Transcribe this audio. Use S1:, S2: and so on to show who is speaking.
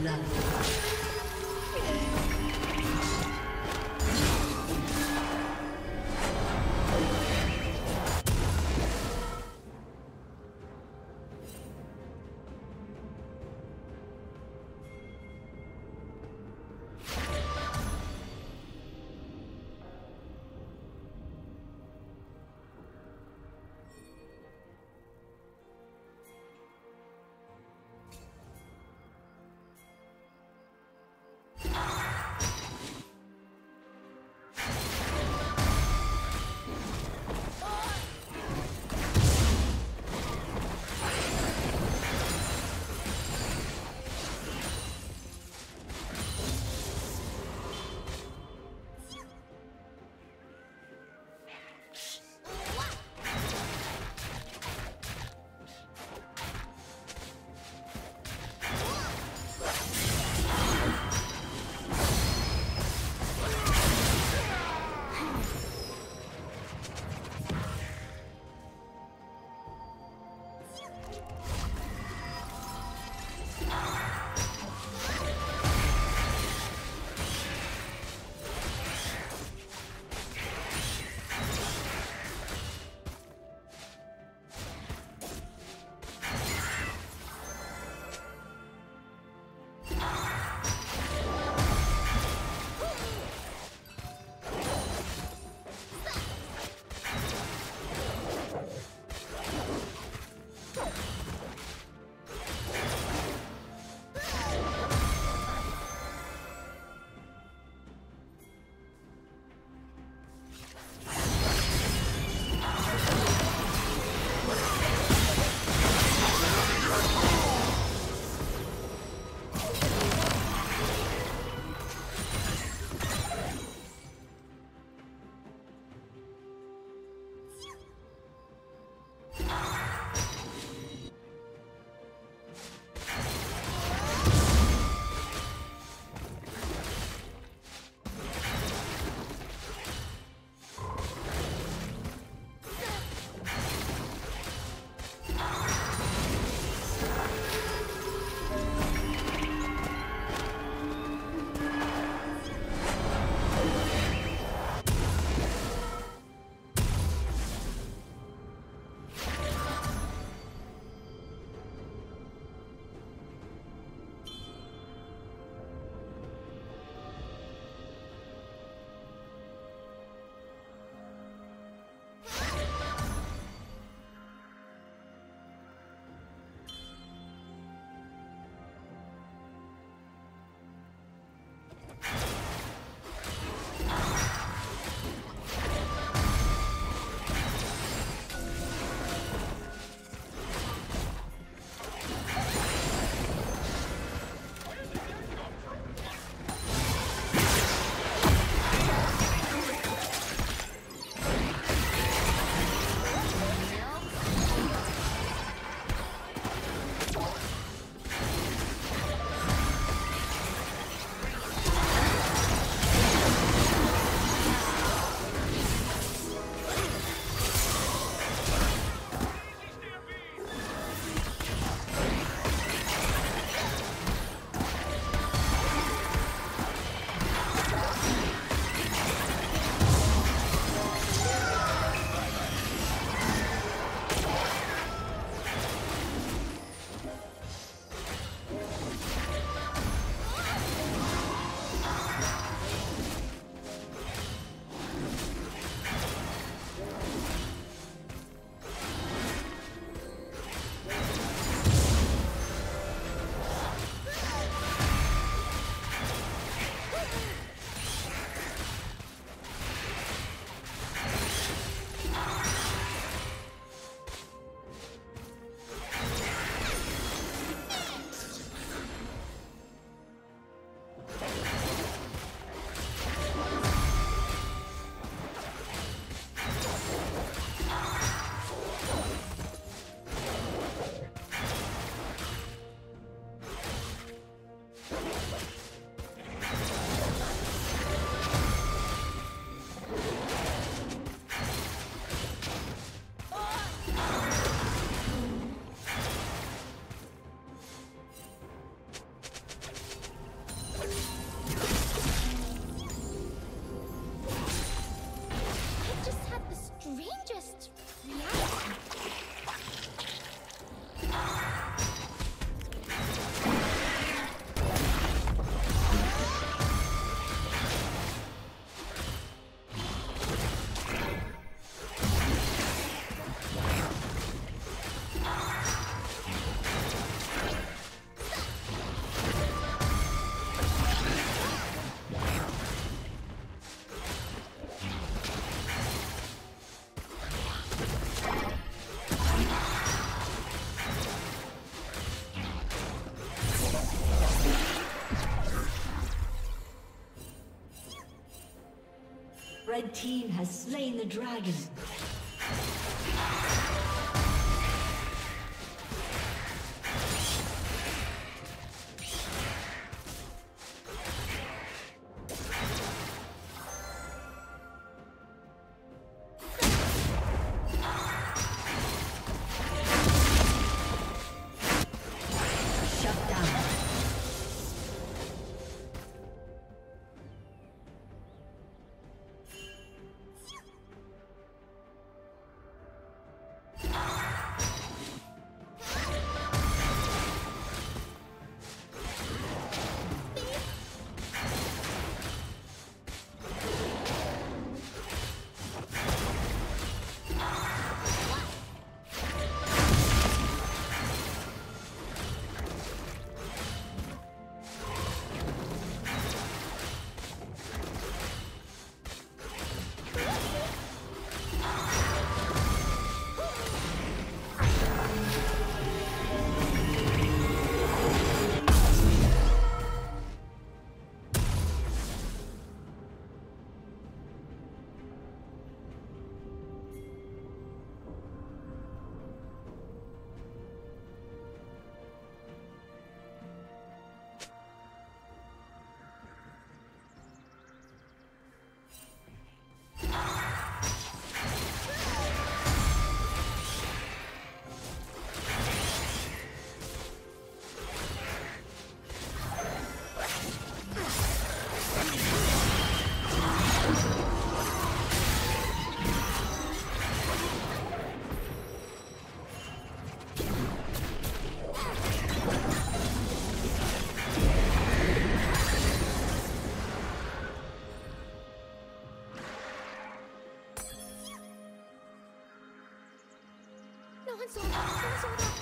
S1: blood. Slain the dragon.
S2: 搜他搜